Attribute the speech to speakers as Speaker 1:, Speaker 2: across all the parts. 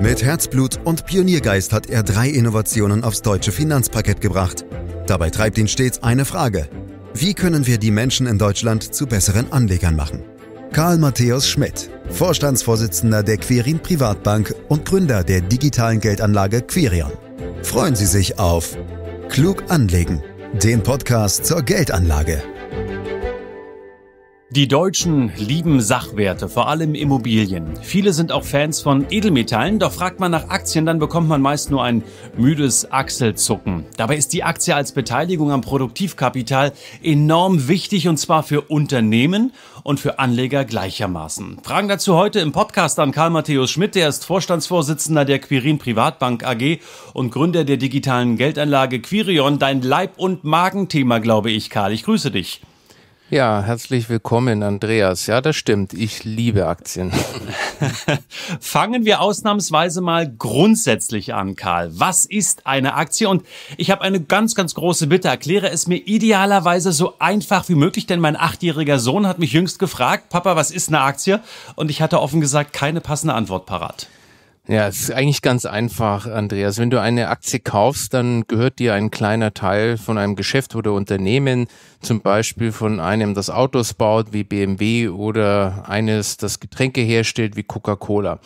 Speaker 1: Mit Herzblut und Pioniergeist hat er drei Innovationen aufs deutsche Finanzparkett gebracht. Dabei treibt ihn stets eine Frage. Wie können wir die Menschen in Deutschland zu besseren Anlegern machen? Karl Matthäus Schmidt, Vorstandsvorsitzender der Querin Privatbank und Gründer der digitalen Geldanlage Querion. Freuen Sie sich auf Klug anlegen, den Podcast zur Geldanlage.
Speaker 2: Die Deutschen lieben Sachwerte, vor allem Immobilien. Viele sind auch Fans von Edelmetallen, doch fragt man nach Aktien, dann bekommt man meist nur ein müdes Achselzucken. Dabei ist die Aktie als Beteiligung am Produktivkapital enorm wichtig und zwar für Unternehmen und für Anleger gleichermaßen. Fragen dazu heute im Podcast an Karl Matthäus Schmidt, der ist Vorstandsvorsitzender der Quirin Privatbank AG und Gründer der digitalen Geldanlage Quirion. Dein Leib- und Magenthema, glaube ich, Karl. Ich grüße dich.
Speaker 3: Ja, herzlich willkommen, Andreas. Ja, das stimmt. Ich liebe Aktien.
Speaker 2: Fangen wir ausnahmsweise mal grundsätzlich an, Karl. Was ist eine Aktie? Und ich habe eine ganz, ganz große Bitte. Erkläre es mir idealerweise so einfach wie möglich, denn mein achtjähriger Sohn hat mich jüngst gefragt, Papa, was ist eine Aktie? Und ich hatte offen gesagt keine passende Antwort parat.
Speaker 3: Ja, es ist eigentlich ganz einfach, Andreas. Wenn du eine Aktie kaufst, dann gehört dir ein kleiner Teil von einem Geschäft oder Unternehmen, zum Beispiel von einem, das Autos baut, wie BMW oder eines, das Getränke herstellt, wie Coca-Cola.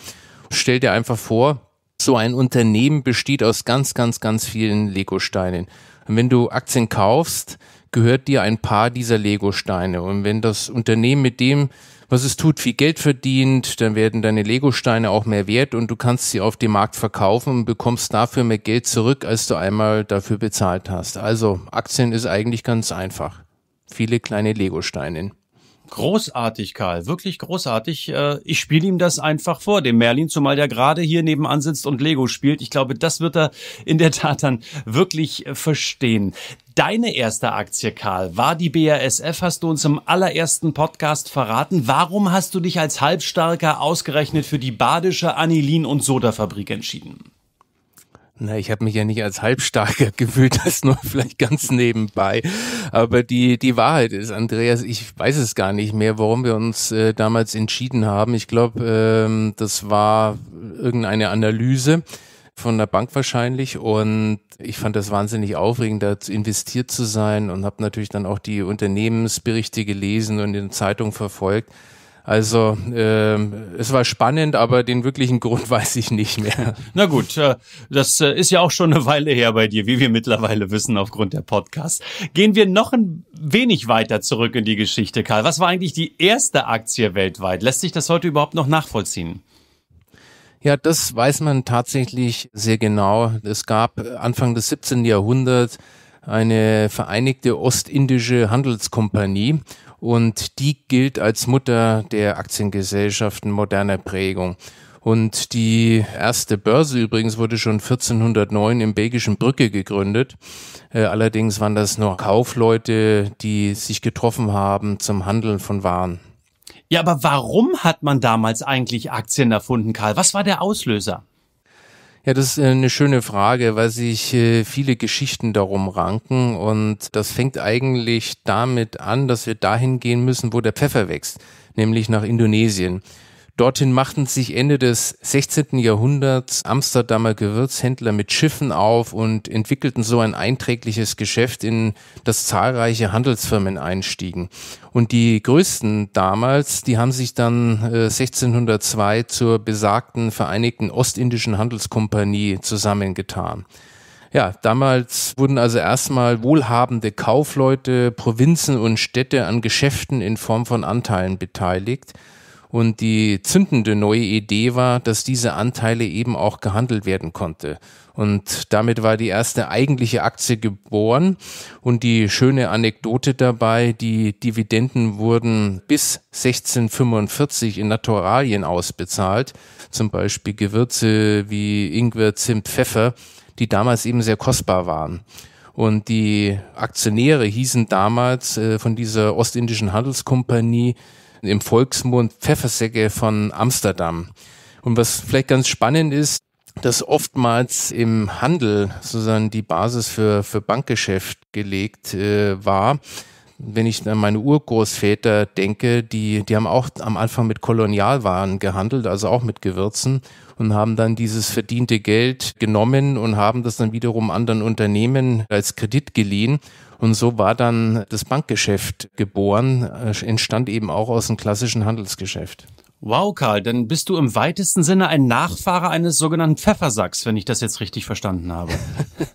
Speaker 3: Stell dir einfach vor, so ein Unternehmen besteht aus ganz, ganz, ganz vielen Lego-Steinen. Und wenn du Aktien kaufst, gehört dir ein paar dieser Lego-Steine. Und wenn das Unternehmen mit dem was es tut, viel Geld verdient, dann werden deine Lego-Steine auch mehr wert und du kannst sie auf dem Markt verkaufen und bekommst dafür mehr Geld zurück, als du einmal dafür bezahlt hast. Also Aktien ist eigentlich ganz einfach. Viele kleine Lego-Steine.
Speaker 2: Großartig, Karl, wirklich großartig. Äh, ich spiele ihm das einfach vor, dem Merlin, zumal der gerade hier nebenan sitzt und Lego spielt. Ich glaube, das wird er in der Tat dann wirklich äh, verstehen. Deine erste Aktie, Karl, war die BASF, hast du uns im allerersten Podcast verraten. Warum hast du dich als Halbstarker ausgerechnet für die badische Anilin- und Sodafabrik entschieden?
Speaker 3: Na, ich habe mich ja nicht als halbstarker gefühlt, das nur vielleicht ganz nebenbei. Aber die, die Wahrheit ist, Andreas, ich weiß es gar nicht mehr, warum wir uns äh, damals entschieden haben. Ich glaube, ähm, das war irgendeine Analyse von der Bank wahrscheinlich und ich fand das wahnsinnig aufregend, da investiert zu sein und habe natürlich dann auch die Unternehmensberichte gelesen und in der Zeitung verfolgt. Also äh, es war spannend, aber den wirklichen Grund weiß ich nicht mehr.
Speaker 2: Na gut, äh, das äh, ist ja auch schon eine Weile her bei dir, wie wir mittlerweile wissen aufgrund der Podcasts. Gehen wir noch ein wenig weiter zurück in die Geschichte, Karl. Was war eigentlich die erste Aktie weltweit? Lässt sich das heute überhaupt noch nachvollziehen?
Speaker 3: Ja, das weiß man tatsächlich sehr genau. Es gab Anfang des 17. Jahrhunderts eine vereinigte ostindische Handelskompanie und die gilt als Mutter der Aktiengesellschaften moderner Prägung. Und die erste Börse übrigens wurde schon 1409 im belgischen Brücke gegründet. Äh, allerdings waren das nur Kaufleute, die sich getroffen haben zum Handeln von Waren.
Speaker 2: Ja, aber warum hat man damals eigentlich Aktien erfunden, Karl? Was war der Auslöser?
Speaker 3: Ja, das ist äh, eine schöne Frage, weil sich äh, viele Geschichten darum ranken und das fängt eigentlich damit an, dass wir dahin gehen müssen, wo der Pfeffer wächst, nämlich nach Indonesien. Dorthin machten sich Ende des 16. Jahrhunderts Amsterdamer Gewürzhändler mit Schiffen auf und entwickelten so ein einträgliches Geschäft, in das zahlreiche Handelsfirmen einstiegen. Und die größten damals, die haben sich dann äh, 1602 zur besagten Vereinigten Ostindischen Handelskompanie zusammengetan. Ja, damals wurden also erstmal wohlhabende Kaufleute, Provinzen und Städte an Geschäften in Form von Anteilen beteiligt. Und die zündende neue Idee war, dass diese Anteile eben auch gehandelt werden konnte. Und damit war die erste eigentliche Aktie geboren. Und die schöne Anekdote dabei, die Dividenden wurden bis 1645 in Naturalien ausbezahlt. Zum Beispiel Gewürze wie Ingwer, Zimt, Pfeffer, die damals eben sehr kostbar waren. Und die Aktionäre hießen damals äh, von dieser ostindischen Handelskompanie im Volksmund Pfeffersäcke von Amsterdam. Und was vielleicht ganz spannend ist, dass oftmals im Handel sozusagen die Basis für, für Bankgeschäft gelegt äh, war. wenn ich an meine Urgroßväter denke, die, die haben auch am Anfang mit Kolonialwaren gehandelt, also auch mit Gewürzen und haben dann dieses verdiente Geld genommen und haben das dann wiederum anderen Unternehmen als Kredit geliehen. Und so war dann das Bankgeschäft geboren, äh, entstand eben auch aus dem klassischen Handelsgeschäft.
Speaker 2: Wow, Karl, dann bist du im weitesten Sinne ein Nachfahre eines sogenannten Pfeffersacks, wenn ich das jetzt richtig verstanden habe.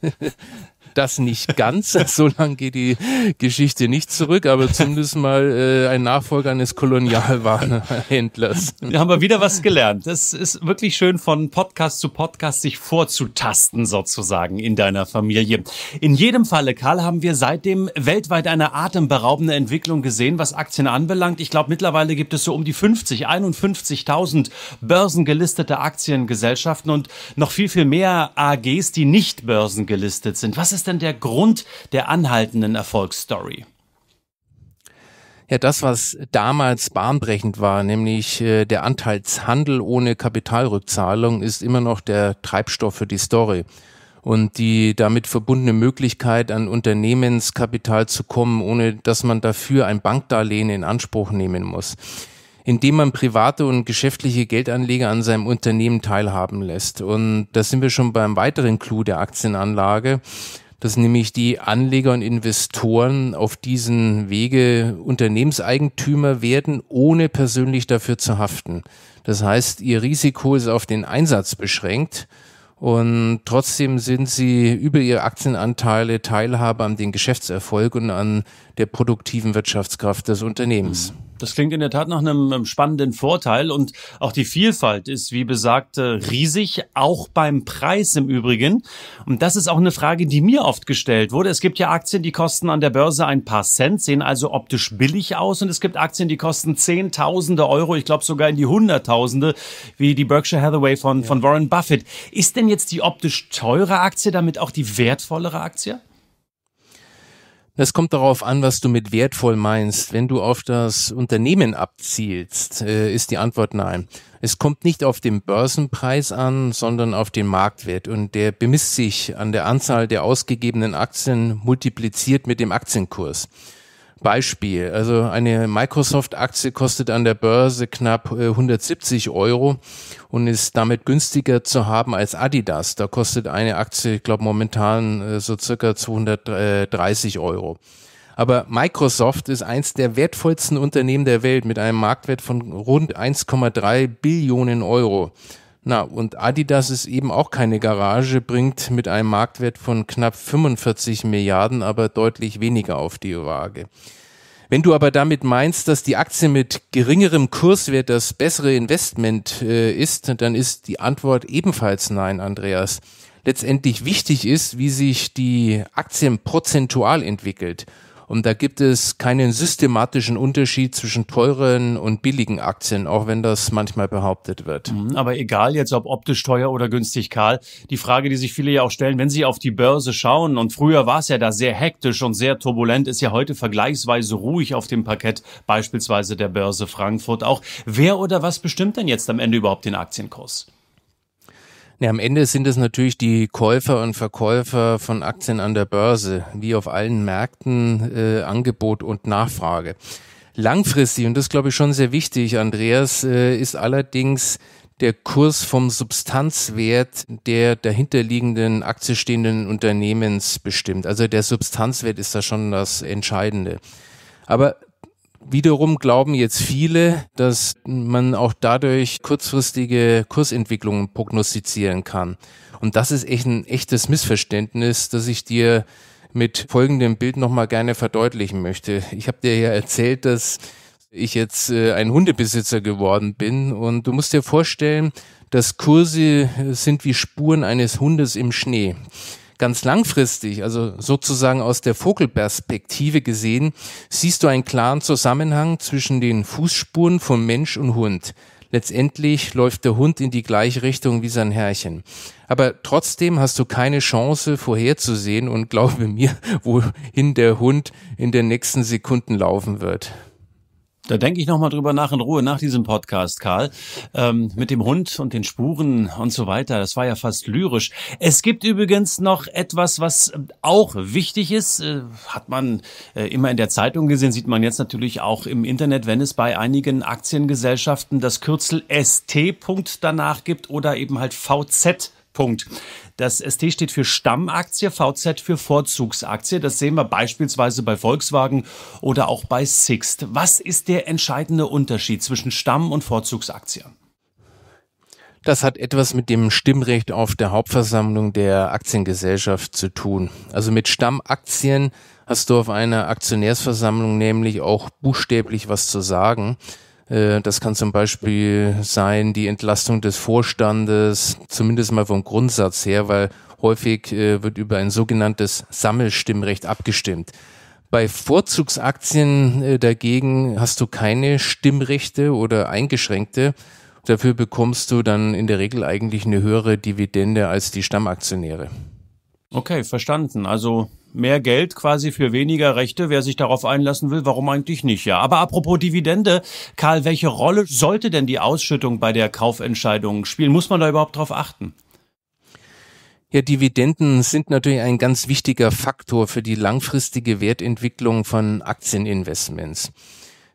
Speaker 3: das nicht ganz, so lange geht die Geschichte nicht zurück, aber zumindest mal äh, ein Nachfolger eines Kolonialwarenhändlers.
Speaker 2: Da haben wir wieder was gelernt. Das ist wirklich schön von Podcast zu Podcast sich vorzutasten sozusagen in deiner Familie. In jedem Falle, Karl, haben wir seitdem weltweit eine atemberaubende Entwicklung gesehen, was Aktien anbelangt. Ich glaube, mittlerweile gibt es so um die 50, 51.000 börsengelistete Aktiengesellschaften und noch viel, viel mehr AGs, die nicht börsengelistet sind. Was ist denn der Grund der anhaltenden Erfolgsstory?
Speaker 3: Ja, das, was damals bahnbrechend war, nämlich äh, der Anteilshandel ohne Kapitalrückzahlung, ist immer noch der Treibstoff für die Story. Und die damit verbundene Möglichkeit, an Unternehmenskapital zu kommen, ohne dass man dafür ein Bankdarlehen in Anspruch nehmen muss indem man private und geschäftliche Geldanleger an seinem Unternehmen teilhaben lässt. Und da sind wir schon beim weiteren Clou der Aktienanlage dass nämlich die Anleger und Investoren auf diesen Wege Unternehmenseigentümer werden, ohne persönlich dafür zu haften. Das heißt, ihr Risiko ist auf den Einsatz beschränkt und trotzdem sind sie über ihre Aktienanteile Teilhaber an den Geschäftserfolg und an der produktiven Wirtschaftskraft des Unternehmens.
Speaker 2: Mhm. Das klingt in der Tat nach einem spannenden Vorteil und auch die Vielfalt ist, wie besagt, riesig, auch beim Preis im Übrigen. Und das ist auch eine Frage, die mir oft gestellt wurde. Es gibt ja Aktien, die kosten an der Börse ein paar Cent, sehen also optisch billig aus und es gibt Aktien, die kosten Zehntausende Euro, ich glaube sogar in die Hunderttausende, wie die Berkshire Hathaway von, ja. von Warren Buffett. Ist denn jetzt die optisch teure Aktie damit auch die wertvollere Aktie?
Speaker 3: Es kommt darauf an, was du mit wertvoll meinst. Wenn du auf das Unternehmen abzielst, äh, ist die Antwort nein. Es kommt nicht auf den Börsenpreis an, sondern auf den Marktwert und der bemisst sich an der Anzahl der ausgegebenen Aktien multipliziert mit dem Aktienkurs. Beispiel, also eine Microsoft-Aktie kostet an der Börse knapp 170 äh, Euro und ist damit günstiger zu haben als Adidas. Da kostet eine Aktie, ich glaube momentan äh, so circa 230 Euro. Aber Microsoft ist eins der wertvollsten Unternehmen der Welt mit einem Marktwert von rund 1,3 Billionen Euro. Na, und Adidas ist eben auch keine Garage, bringt mit einem Marktwert von knapp 45 Milliarden aber deutlich weniger auf die Waage. Wenn du aber damit meinst, dass die Aktie mit geringerem Kurswert das bessere Investment äh, ist, dann ist die Antwort ebenfalls nein, Andreas. Letztendlich wichtig ist, wie sich die Aktien prozentual entwickelt. Und da gibt es keinen systematischen Unterschied zwischen teuren und billigen Aktien, auch wenn das manchmal behauptet wird.
Speaker 2: Mhm, aber egal jetzt, ob optisch teuer oder günstig, Karl, die Frage, die sich viele ja auch stellen, wenn sie auf die Börse schauen, und früher war es ja da sehr hektisch und sehr turbulent, ist ja heute vergleichsweise ruhig auf dem Parkett, beispielsweise der Börse Frankfurt auch. Wer oder was bestimmt denn jetzt am Ende überhaupt den Aktienkurs?
Speaker 3: Ja, am Ende sind es natürlich die Käufer und Verkäufer von Aktien an der Börse, wie auf allen Märkten äh, Angebot und Nachfrage. Langfristig, und das glaube ich schon sehr wichtig, Andreas, äh, ist allerdings der Kurs vom Substanzwert der dahinterliegenden aktiestehenden Unternehmens bestimmt. Also der Substanzwert ist da schon das Entscheidende. Aber Wiederum glauben jetzt viele, dass man auch dadurch kurzfristige Kursentwicklungen prognostizieren kann. Und das ist echt ein echtes Missverständnis, das ich dir mit folgendem Bild nochmal gerne verdeutlichen möchte. Ich habe dir ja erzählt, dass ich jetzt äh, ein Hundebesitzer geworden bin und du musst dir vorstellen, dass Kurse sind wie Spuren eines Hundes im Schnee ganz langfristig, also sozusagen aus der Vogelperspektive gesehen, siehst du einen klaren Zusammenhang zwischen den Fußspuren von Mensch und Hund. Letztendlich läuft der Hund in die gleiche Richtung wie sein Herrchen. Aber trotzdem hast du keine Chance vorherzusehen und glaube mir, wohin der Hund in den nächsten Sekunden laufen wird.
Speaker 2: Da denke ich nochmal drüber nach in Ruhe nach diesem Podcast, Karl. Ähm, mit dem Hund und den Spuren und so weiter. Das war ja fast lyrisch. Es gibt übrigens noch etwas, was auch wichtig ist. Äh, hat man äh, immer in der Zeitung gesehen, sieht man jetzt natürlich auch im Internet, wenn es bei einigen Aktiengesellschaften das Kürzel ST. Punkt danach gibt oder eben halt VZ. Punkt. Das ST steht für Stammaktie, VZ für Vorzugsaktie. Das sehen wir beispielsweise bei Volkswagen oder auch bei Sixt. Was ist der entscheidende Unterschied zwischen Stamm- und Vorzugsaktie?
Speaker 3: Das hat etwas mit dem Stimmrecht auf der Hauptversammlung der Aktiengesellschaft zu tun. Also mit Stammaktien hast du auf einer Aktionärsversammlung nämlich auch buchstäblich was zu sagen. Äh, das kann zum Beispiel sein die Entlastung des Vorstandes, zumindest mal vom Grundsatz her, weil häufig äh, wird über ein sogenanntes Sammelstimmrecht abgestimmt. Bei Vorzugsaktien äh, dagegen hast du keine Stimmrechte oder eingeschränkte. Dafür bekommst du dann in der Regel eigentlich eine höhere Dividende als die Stammaktionäre.
Speaker 2: Okay, verstanden. Also mehr Geld quasi für weniger Rechte. Wer sich darauf einlassen will, warum eigentlich nicht? Ja. Aber apropos Dividende, Karl, welche Rolle sollte denn die Ausschüttung bei der Kaufentscheidung spielen? Muss man da überhaupt drauf achten?
Speaker 3: Ja, Dividenden sind natürlich ein ganz wichtiger Faktor für die langfristige Wertentwicklung von Aktieninvestments.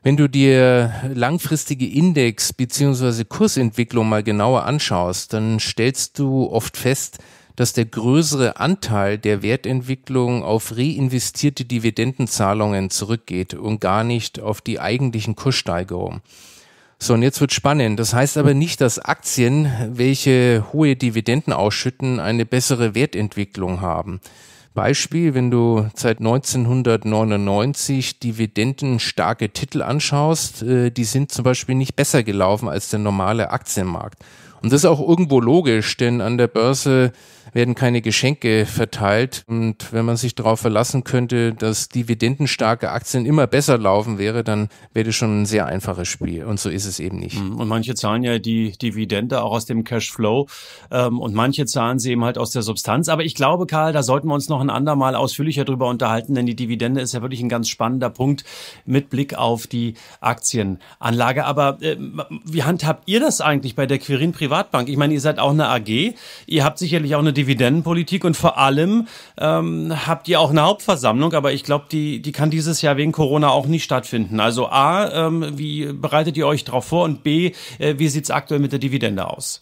Speaker 3: Wenn du dir langfristige Index- bzw. Kursentwicklung mal genauer anschaust, dann stellst du oft fest, dass der größere Anteil der Wertentwicklung auf reinvestierte Dividendenzahlungen zurückgeht und gar nicht auf die eigentlichen Kurssteigerungen. So, und jetzt wird spannend. Das heißt aber nicht, dass Aktien, welche hohe Dividenden ausschütten, eine bessere Wertentwicklung haben. Beispiel, wenn du seit 1999 dividendenstarke Titel anschaust, äh, die sind zum Beispiel nicht besser gelaufen als der normale Aktienmarkt. Und das ist auch irgendwo logisch, denn an der Börse werden keine Geschenke verteilt. Und wenn man sich darauf verlassen könnte, dass dividendenstarke Aktien immer besser laufen wäre, dann wäre das schon ein sehr einfaches Spiel. Und so ist es eben nicht.
Speaker 2: Mhm. Und manche zahlen ja die Dividende auch aus dem Cashflow ähm, und manche zahlen sie eben halt aus der Substanz. Aber ich glaube, Karl, da sollten wir uns noch ein andermal ausführlicher drüber unterhalten, denn die Dividende ist ja wirklich ein ganz spannender Punkt mit Blick auf die Aktienanlage. Aber äh, wie handhabt ihr das eigentlich bei der Quirin Privat? Privatbank. Ich meine, ihr seid auch eine AG, ihr habt sicherlich auch eine Dividendenpolitik und vor allem ähm, habt ihr auch eine Hauptversammlung, aber ich glaube, die, die kann dieses Jahr wegen Corona auch nicht stattfinden. Also A, ähm, wie bereitet ihr euch darauf vor und B, äh, wie sieht's aktuell mit der Dividende aus?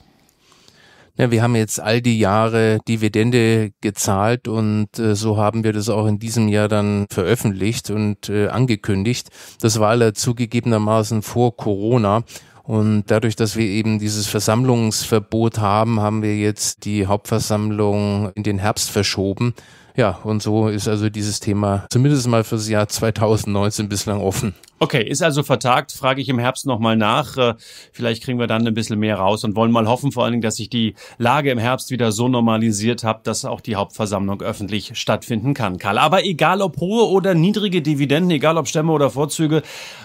Speaker 3: Ja, wir haben jetzt all die Jahre Dividende gezahlt und äh, so haben wir das auch in diesem Jahr dann veröffentlicht und äh, angekündigt. Das war alle zugegebenermaßen vor Corona. Und dadurch, dass wir eben dieses Versammlungsverbot haben, haben wir jetzt die Hauptversammlung in den Herbst verschoben. Ja, und so ist also dieses Thema zumindest mal fürs Jahr 2019 bislang offen.
Speaker 2: Okay, ist also vertagt, frage ich im Herbst nochmal nach. Äh, vielleicht kriegen wir dann ein bisschen mehr raus und wollen mal hoffen, vor allen Dingen, dass sich die Lage im Herbst wieder so normalisiert hat, dass auch die Hauptversammlung öffentlich stattfinden kann, Karl. Aber egal ob hohe oder niedrige Dividenden, egal ob Stämme oder Vorzüge,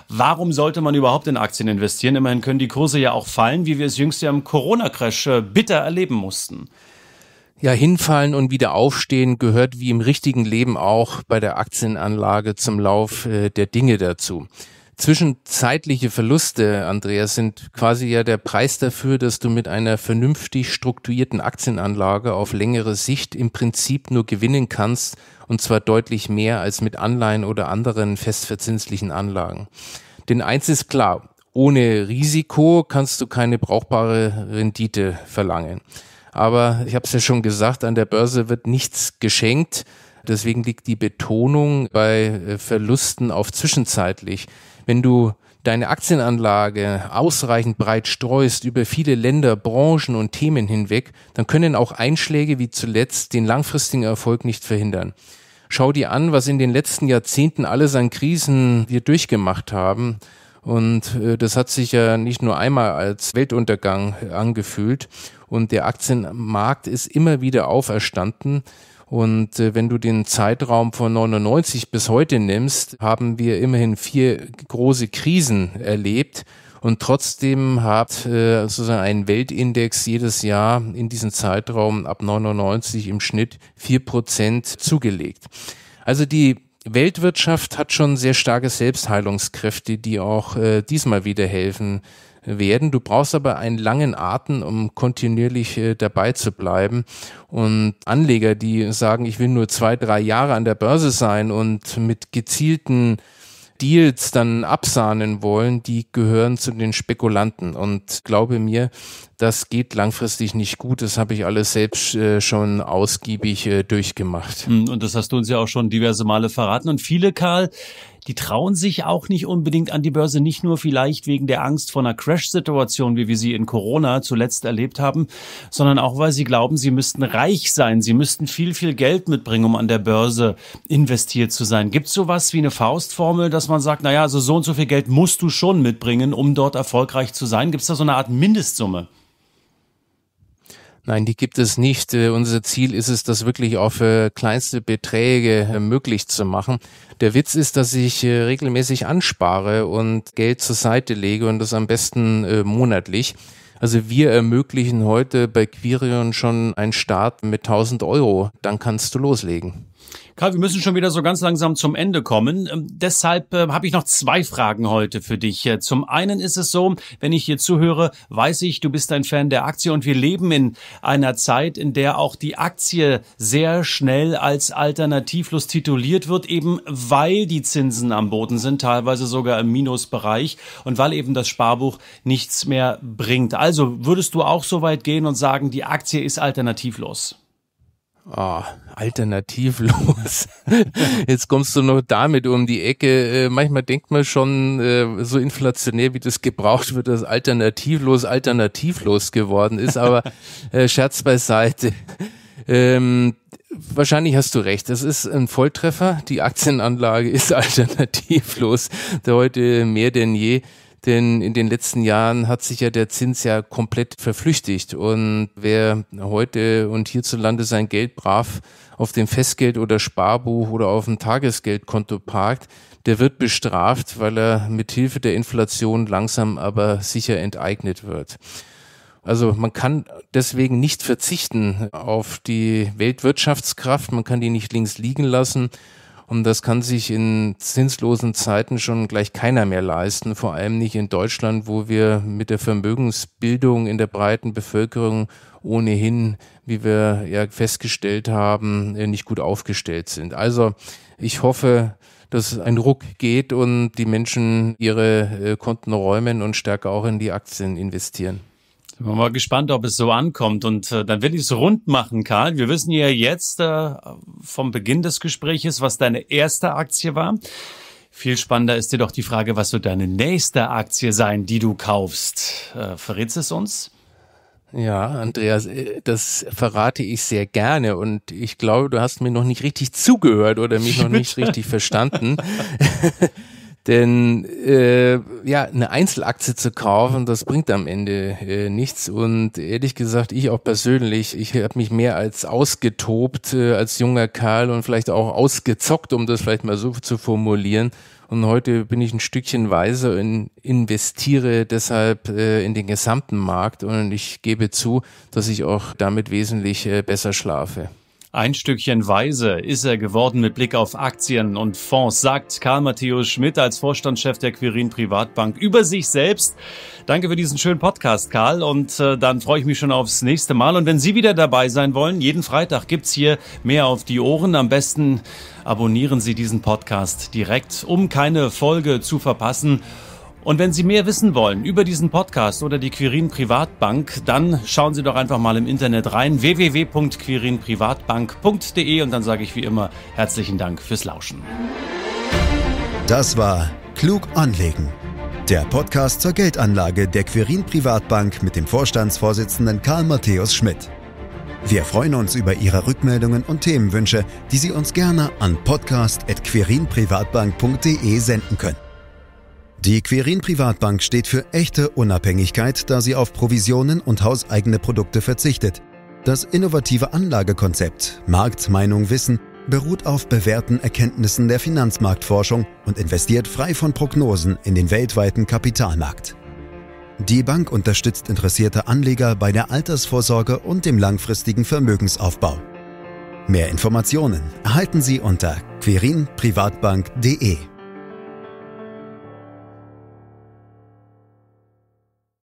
Speaker 2: warum sollte man überhaupt in Aktien investieren? Immerhin können die Kurse ja auch fallen, wie wir es jüngst ja im Corona-Crash äh, bitter erleben mussten.
Speaker 3: Ja, hinfallen und wieder aufstehen gehört wie im richtigen Leben auch bei der Aktienanlage zum Lauf äh, der Dinge dazu. Zwischenzeitliche Verluste, Andreas, sind quasi ja der Preis dafür, dass du mit einer vernünftig strukturierten Aktienanlage auf längere Sicht im Prinzip nur gewinnen kannst, und zwar deutlich mehr als mit Anleihen oder anderen festverzinslichen Anlagen. Denn eins ist klar, ohne Risiko kannst du keine brauchbare Rendite verlangen. Aber ich habe es ja schon gesagt, an der Börse wird nichts geschenkt. Deswegen liegt die Betonung bei äh, Verlusten auf zwischenzeitlich. Wenn du deine Aktienanlage ausreichend breit streust über viele Länder, Branchen und Themen hinweg, dann können auch Einschläge wie zuletzt den langfristigen Erfolg nicht verhindern. Schau dir an, was in den letzten Jahrzehnten alles an Krisen wir durchgemacht haben. Und äh, das hat sich ja nicht nur einmal als Weltuntergang angefühlt. Und der Aktienmarkt ist immer wieder auferstanden. Und äh, wenn du den Zeitraum von 99 bis heute nimmst, haben wir immerhin vier große Krisen erlebt. Und trotzdem hat äh, sozusagen ein Weltindex jedes Jahr in diesem Zeitraum ab 99 im Schnitt vier Prozent zugelegt. Also die Weltwirtschaft hat schon sehr starke Selbstheilungskräfte, die auch äh, diesmal wieder helfen werden. Du brauchst aber einen langen Atem, um kontinuierlich äh, dabei zu bleiben. Und Anleger, die sagen, ich will nur zwei, drei Jahre an der Börse sein und mit gezielten Deals dann absahnen wollen, die gehören zu den Spekulanten. Und glaube mir, das geht langfristig nicht gut. Das habe ich alles selbst äh, schon ausgiebig äh, durchgemacht.
Speaker 2: Hm, und das hast du uns ja auch schon diverse Male verraten. Und viele, Karl, die trauen sich auch nicht unbedingt an die Börse, nicht nur vielleicht wegen der Angst vor einer Crash-Situation, wie wir sie in Corona zuletzt erlebt haben, sondern auch, weil sie glauben, sie müssten reich sein, sie müssten viel, viel Geld mitbringen, um an der Börse investiert zu sein. Gibt es sowas wie eine Faustformel, dass man sagt, naja, also so und so viel Geld musst du schon mitbringen, um dort erfolgreich zu sein? Gibt es da so eine Art Mindestsumme?
Speaker 3: Nein, die gibt es nicht. Äh, unser Ziel ist es, das wirklich auf äh, kleinste Beträge äh, möglich zu machen. Der Witz ist, dass ich regelmäßig anspare und Geld zur Seite lege und das am besten monatlich. Also wir ermöglichen heute bei Quirion schon einen Start mit 1000 Euro. Dann kannst du loslegen.
Speaker 2: Karl, wir müssen schon wieder so ganz langsam zum Ende kommen. Ähm, deshalb äh, habe ich noch zwei Fragen heute für dich. Äh, zum einen ist es so, wenn ich hier zuhöre, weiß ich, du bist ein Fan der Aktie und wir leben in einer Zeit, in der auch die Aktie sehr schnell als alternativlos tituliert wird, eben weil die Zinsen am Boden sind, teilweise sogar im Minusbereich und weil eben das Sparbuch nichts mehr bringt. Also würdest du auch so weit gehen und sagen, die Aktie ist alternativlos?
Speaker 3: Oh, alternativlos. Jetzt kommst du noch damit um die Ecke. Äh, manchmal denkt man schon, äh, so inflationär wie das gebraucht wird, dass alternativlos alternativlos geworden ist. Aber äh, Scherz beiseite. Ähm, wahrscheinlich hast du recht. Das ist ein Volltreffer. Die Aktienanlage ist alternativlos. Der heute mehr denn je. Denn in den letzten Jahren hat sich ja der Zins ja komplett verflüchtigt. Und wer heute und hierzulande sein Geld brav auf dem Festgeld oder Sparbuch oder auf dem Tagesgeldkonto parkt, der wird bestraft, weil er mit Hilfe der Inflation langsam aber sicher enteignet wird. Also man kann deswegen nicht verzichten auf die Weltwirtschaftskraft, man kann die nicht links liegen lassen und das kann sich in zinslosen Zeiten schon gleich keiner mehr leisten, vor allem nicht in Deutschland, wo wir mit der Vermögensbildung in der breiten Bevölkerung ohnehin, wie wir ja festgestellt haben, nicht gut aufgestellt sind. Also ich hoffe, dass ein Ruck geht und die Menschen ihre äh, Konten räumen und stärker auch in die Aktien investieren.
Speaker 2: Sind wir mal gespannt, ob es so ankommt. Und äh, dann will ich es rund machen, Karl. Wir wissen ja jetzt äh, vom Beginn des Gespräches, was deine erste Aktie war. Viel spannender ist dir doch die Frage, was so deine nächste Aktie sein, die du kaufst. Äh, verrätst es uns?
Speaker 3: Ja, Andreas, äh, das verrate ich sehr gerne und ich glaube, du hast mir noch nicht richtig zugehört oder mich noch nicht richtig verstanden. Denn äh, ja, eine Einzelaktie zu kaufen, das bringt am Ende äh, nichts. Und ehrlich gesagt, ich auch persönlich, ich habe mich mehr als ausgetobt äh, als junger Kerl und vielleicht auch ausgezockt, um das vielleicht mal so zu formulieren. Und heute bin ich ein Stückchen weiser und investiere deshalb äh, in den gesamten Markt. Und ich gebe zu, dass ich auch damit wesentlich äh, besser schlafe.
Speaker 2: Ein Stückchen weise ist er geworden mit Blick auf Aktien und Fonds, sagt Karl Matthäus Schmidt als Vorstandschef der Quirin Privatbank über sich selbst. Danke für diesen schönen Podcast, Karl. Und äh, dann freue ich mich schon aufs nächste Mal. Und wenn Sie wieder dabei sein wollen, jeden Freitag gibt's hier mehr auf die Ohren. Am besten abonnieren Sie diesen Podcast direkt, um keine Folge zu verpassen. Und wenn Sie mehr wissen wollen über diesen Podcast oder die Quirin Privatbank, dann schauen Sie doch einfach mal im Internet rein www.quirinprivatbank.de und dann sage ich wie immer herzlichen Dank fürs Lauschen.
Speaker 1: Das war Klug anlegen. Der Podcast zur Geldanlage der Quirin Privatbank mit dem Vorstandsvorsitzenden Karl Matthäus Schmidt. Wir freuen uns über Ihre Rückmeldungen und Themenwünsche, die Sie uns gerne an podcast.querinprivatbank.de senden können. Die Quirin Privatbank steht für echte Unabhängigkeit, da sie auf Provisionen und hauseigene Produkte verzichtet. Das innovative Anlagekonzept Markt, Meinung, Wissen beruht auf bewährten Erkenntnissen der Finanzmarktforschung und investiert frei von Prognosen in den weltweiten Kapitalmarkt. Die Bank unterstützt interessierte Anleger bei der Altersvorsorge und dem langfristigen Vermögensaufbau. Mehr Informationen erhalten Sie unter querinprivatbank.de